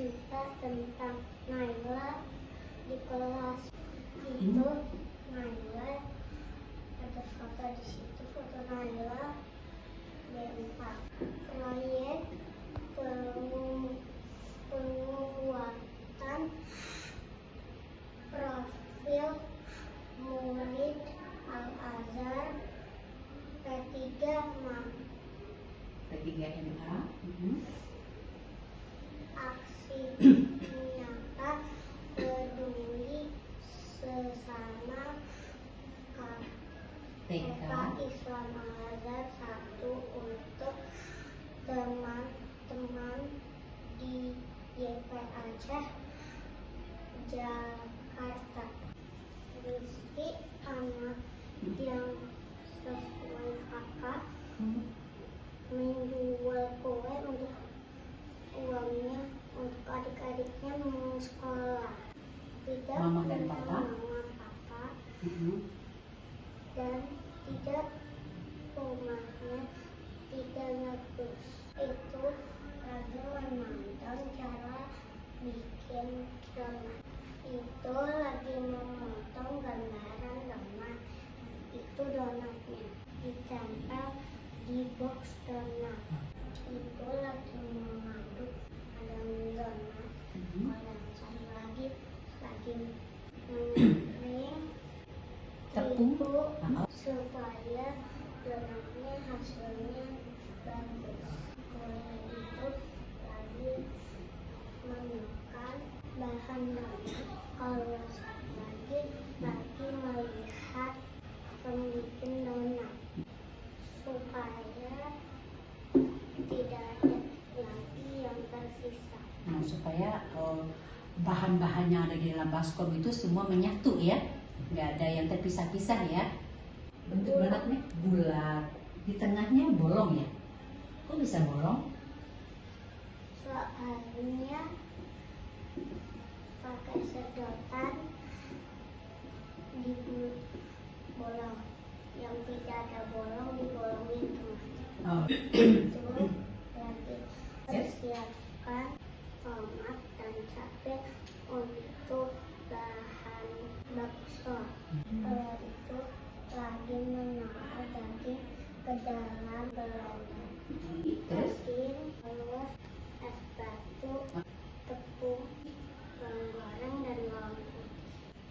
cerita tentang Naila di kelas itu Naila ada foto di situ foto Naila D4 proyek pengu- penguatan profil murid Al Azhar P3 Ma P3MA. Mhm. Aksi nyata peduli sesama. KPK Islam Azhar satu untuk teman-teman di YP Aceh Jakarta Rizky anak yang sesuai kakak menjual sekolah. Tidak Mama dan papa? mama papa. Dan tidak rumahnya tidak ngekus itu lagi menonton cara bikin donat itu lagi memotong gambaran donat itu donatnya. Ditempel di box donat itu lagi mengaduk adonan donat Mhm. orang satu lagi lagi menyaring Supaya donatnya hasilnya bagus. Kue itu lagi menekan bahan donat. Kalau lagi lagi melihat pembikin donat supaya tidak ada lagi yang tersisa. Nah, supaya eh, bahan-bahan yang ada di dalam baskom itu semua menyatu ya, nggak ada yang terpisah-pisah ya. Bentuk donatnya bulat, di tengahnya bolong ya. Kok bisa bolong? Soalnya pakai sedotan di bolong yang tidak ada bolong di bolong itu Oh. itu lagi persiapkan tomat dan cabai untuk bahan bakso kalau itu lagi menaruh daging ke dalam belongan Terus? daging terus es batu tepung bawang goreng dan bawang putih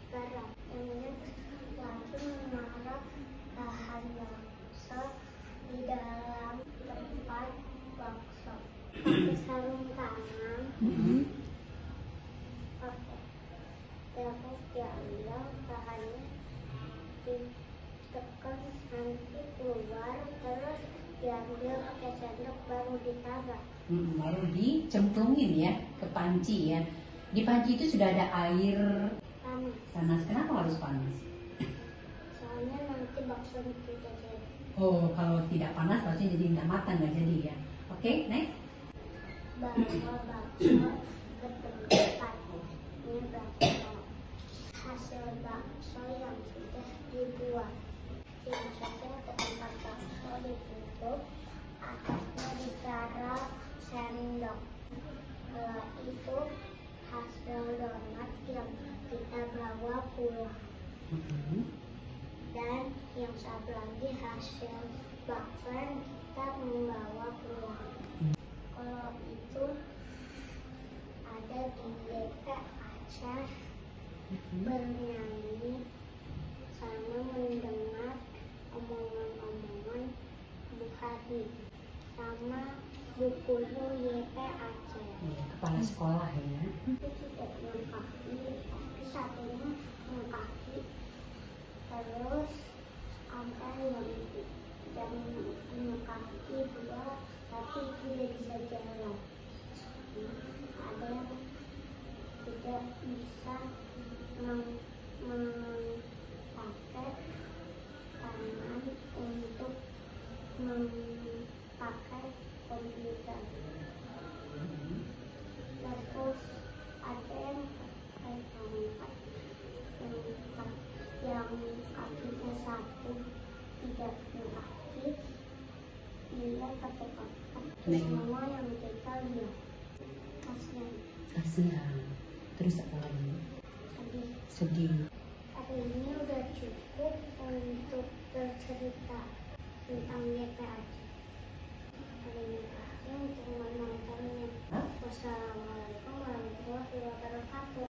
garam ini lagi menaruh bahan bakso di dalam tempat bakso pakai sarung tangan Mhm. pakai terus diambil bahannya ditekan nanti keluar terus diambil pakai sendok baru ditaruh Mm, Baru dicemplungin ya ke panci ya. Di panci itu sudah ada air panas panas. Kenapa harus panas? soalnya nanti bakso tidak jadi Oh, kalau tidak panas pasti jadi nggak matang nggak jadi ya. Oke, next. Bawa bakso ke tempat ini bakso hasil bakso yang sudah dibuat dimasukkan ke tempat bakso ditutup atasnya ditaruh sendok setelah itu hasil donat yang kita bawa pulang dan yang satu lagi hasil bakso yang kita membawa pulang. Kalau itu ada di YP Aceh Bernyanyi sama mendengar omongan-omongan Bukhari sama bukunya YP Aceh. Iya, kepala sekolah ya. Itu tidak melengkapi, tapi satunya melengkapi terus ada yang yang melengkapi dua tapi tidak bisa jalan ada yang tidak bisa memakai tangan untuk memakai komputer. Terus ada yang pakai tongkat yang yang kakinya satu tidak punya kaki dia pakai tongkat semua yang kita lihat kasihan. Kasihan. Terus apa lagi sedih. Hari ini udah cukup untuk bercerita tentang GPA. Terima kasih untuk menontonnya. Wassalamualaikum warahmatullahi wabarakatuh.